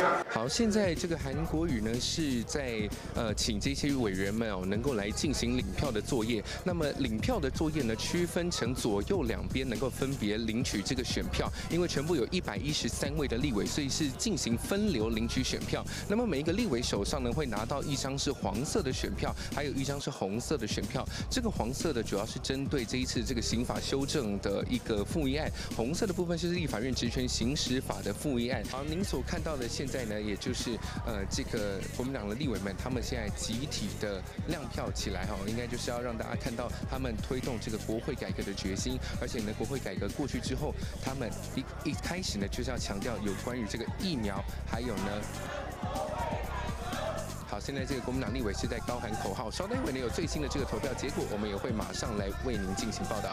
Yeah. 好现在这个韩国语呢是在呃请这些委员们哦能够来进行领票的作业。那么领票的作业呢区分成左右两边能够分别领取这个选票，因为全部有一百一十三位的立委，所以是进行分流领取选票。那么每一个立委手上呢会拿到一张是黄色的选票，还有一张是红色的选票。这个黄色的主要是针对这一次这个刑法修正的一个复议案，红色的部分是立法院职权行使法的复议案。好，您所看到的现在呢，也就是呃这个国民党的立委们，他们现在集体的亮票起来哈，应该就是要让大家看到他们推动这个国会改革的决心，而且呢，国会改革过去之后，他们一一开始呢就是要强调有关于这个疫苗，还有呢。好，现在这个国民党立委是在高喊口号，稍待一会呢有最新的这个投票结果，我们也会马上来为您进行报道。